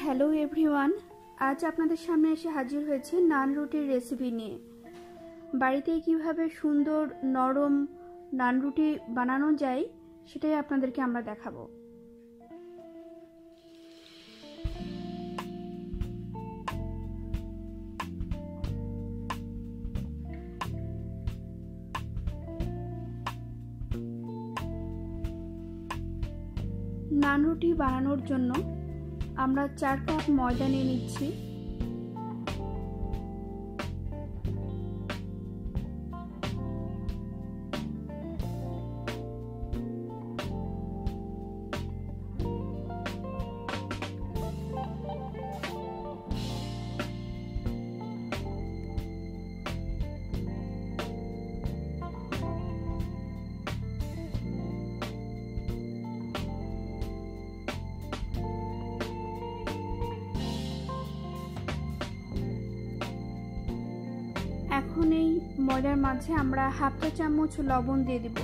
Hello everyone, আজ আপনাদের সামনে এসে হাজির হয়েছে নান রুটির রেসিপি নিয়ে। বাড়িতে কীভাবে সুন্দর নরম নান রুটি বানানো যায়, সেটাই আপনাদেরকে আমরা দেখাবো। নান রুটি বানানোর জন্য আমরা চার কাপ ময়দা নিয়ে নিচ্ছি। এখন এই ময়দার মাঝে আমরা হাফ চা চামচ লবণ দিয়ে দিব।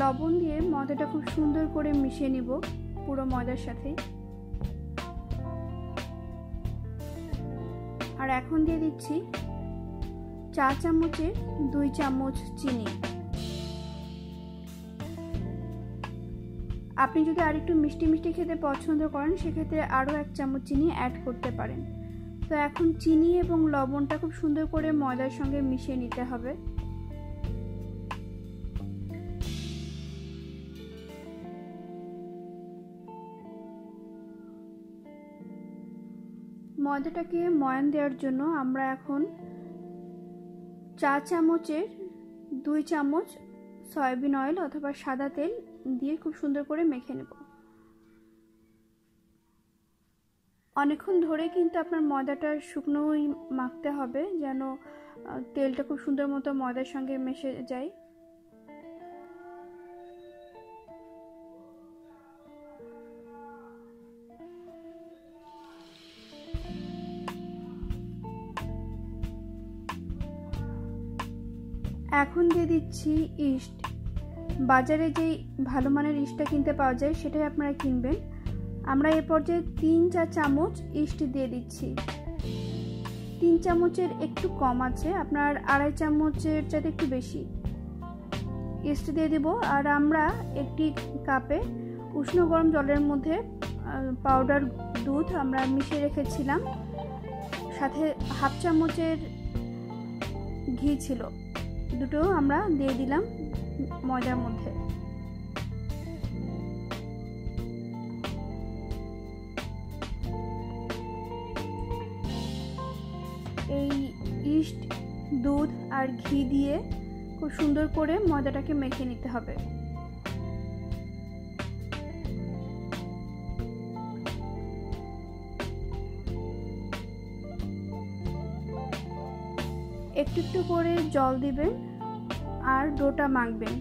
লবণ দিয়ে ময়দাটা খুব সুন্দর করে মিশিয়ে নিব পুরো ময়দার সাথে। আর এখন দিয়ে দিচ্ছি চা চামচে দুই চামচ চিনি। আপনি যদি আর একটু মিষ্টি মিষ্টি খেতে পছন্দ করেন, সেক্ষেত্রে আরও এক চামচ চিনি অ্যাড করতে পারেন। তো এখন চিনি এবং লবণটা খুব সুন্দর করে ময়দার সঙ্গে মিশিয়ে নিতে হবে। ময়দাটাকে ময়ান দেওয়ার জন্য আমরা এখন চা চামচের দুই চামচ সয়াবিন অয়েল অথবা সাদা তেল দিয়ে খুব সুন্দর করে মেখে নেব। অনেকক্ষণ ধরে কিন্তু আপনার ময়দাটা শুকনোই মাখতে হবে যেন তেলটা খুব সুন্দর মতো ময়দার সঙ্গে মেশে যায়। এখন দিয়ে দিচ্ছি ইস্ট। বাজারে যেই ভালো মানের ইস্টটা কিনতে পাওয়া যায়, সেটাই আপনারা কিনবেন। আমরা এ পর্যায়ে তিন চা চামচ ইস্ট দিয়ে দিচ্ছি। তিন চামচের একটু কম আছে, আপনার আড়াই চামচের চাইতে একটু বেশি। ইস্ট দিয়ে দেব, আর আমরা একটি কাপে উষ্ণ গরম জলের মধ্যে পাউডার দুধ আমরা মিশিয়ে রেখেছিলাম। সাথে হাফ চামচের ঘি ছিল। দুটো আমরা দিয়ে দিলাম ময়দার মধ্যে। এই ইস্ট, দুধ আর ঘি দিয়ে খুব সুন্দর করে ময়দাটাকে মেখে নিতে হবে। একটু একটু করে জল দিবেন আর ডোটা মাখবেন।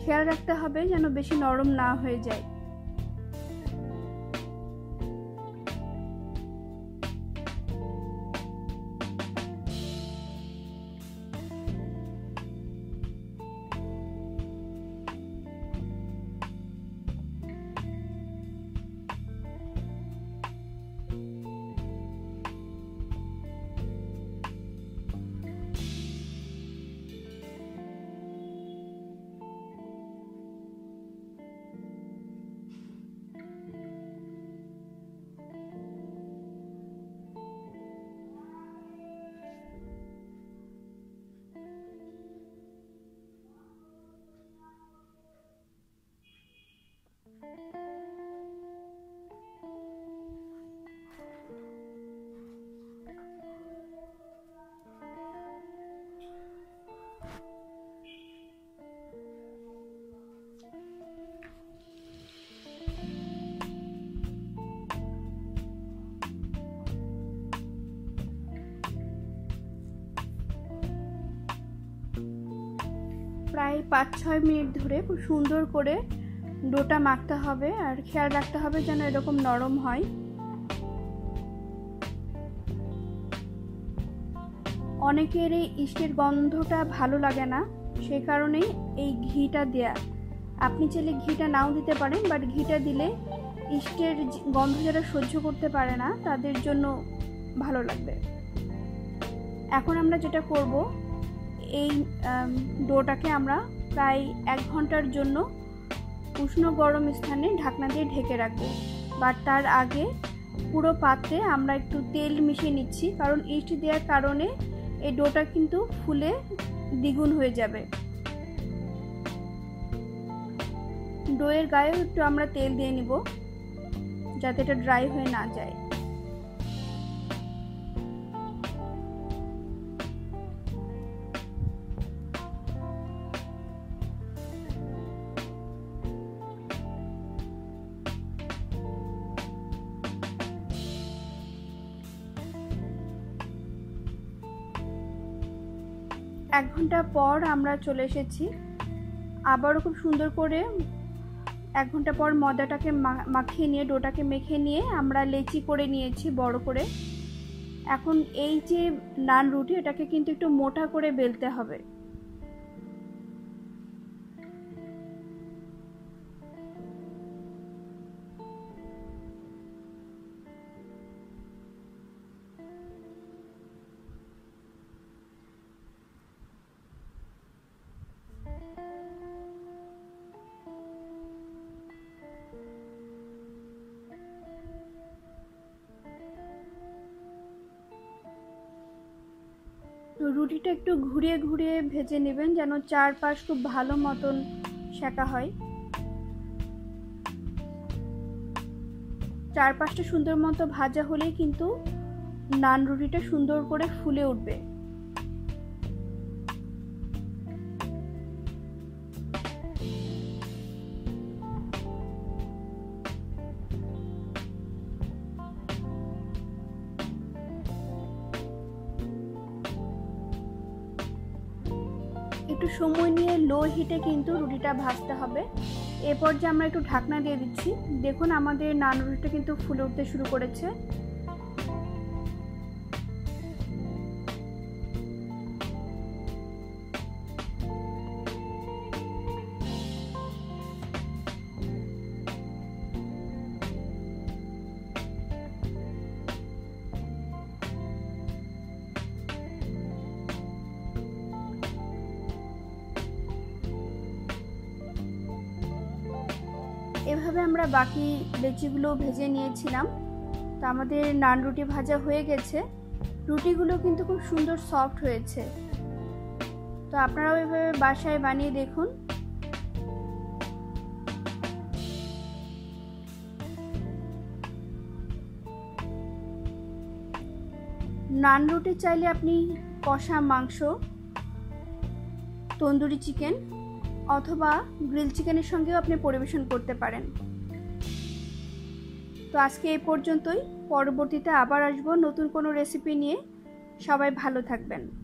খেয়াল রাখতে হবে যেন বেশি নরম না হয়ে যায়। প্রায় পাঁচ, ছয় মিনিট ধরে খুব সুন্দর করে ডোটা মাখতে হবে আর খেয়াল রাখতে হবে যেন এরকম নরম হয়। অনেকের এই ইস্টের গন্ধটা ভালো লাগে না সেই কারণেই এই ঘিটা দেয়া। আপনি চাইলে ঘিটা নাও দিতে পারেন বাট ঘিটা দিলে ইস্টের গন্ধ যারা সহ্য করতে পারে না, তাদের জন্য ভালো লাগবে। এখন আমরা যেটা করব এই ডোটাকে আমরা প্রায় এক ঘণ্টার জন্য উষ্ণ গরম স্থানে ঢাকনা দিয়ে ঢেকে রাখব। বাট তার আগে পুরো পাত্রে আমরা একটু তেল মিশিয়ে নিচ্ছি, কারণ ইস্ট দেওয়ার কারণে এই ডোটা কিন্তু ফুলে দ্বিগুণ হয়ে যাবে। ডোয়ের গায়েও একটু আমরা তেল দিয়ে নিব, যাতে এটা ড্রাই হয়ে না যায়। এক ঘণ্টা পর আমরা চলে এসেছি। আবারও খুব সুন্দর করে এক ঘণ্টা পর ময়দাটাকে মাখিয়ে নিয়ে, ডোটাকে মেখে নিয়ে আমরা লেচি করে নিয়েছি বড় করে। এখন এই যে নান রুটি, এটাকে কিন্তু একটু মোটা করে বেলতে হবে। তো রুটিটা একটু ঘুরিয়ে ঘুরিয়ে ভেজে নেবেন যেন চারপাশ খুব ভালো মতন শেখা হয়। চারপাশটা সুন্দর মতো ভাজা হলেই কিন্তু নান রুটিটা সুন্দর করে ফুলে উঠবে। একটু সময় নিয়ে লো হিটে কিন্তু রুটিটা ভাজতে হবে। এরপর যে আমরা একটু ঢাকনা দিয়ে দিচ্ছি, দেখুন আমাদের নান রুটিটা কিন্তু ফুলে উঠতে শুরু করেছে। এভাবে আমরা বাকি লেচিগুলো ভেজে নিয়েছিলাম। তো আমাদের নান রুটি ভাজা হয়ে গেছে। রুটিগুলো কিন্তু খুব সুন্দর সফট হয়েছে। তো আপনারাও এভাবে বাসায় বানিয়ে দেখুন। নান রুটি চাইলে আপনি কষা মাংস, তন্দুরি চিকেন অথবা গ্রিল চিকেনের সঙ্গেও আপনি পরিবেশন করতে পারেন। তো আজকে এই পর্যন্তই। পরবর্তীতে আবার আসব নতুন কোনো রেসিপি নিয়ে। সবাই ভালো থাকবেন।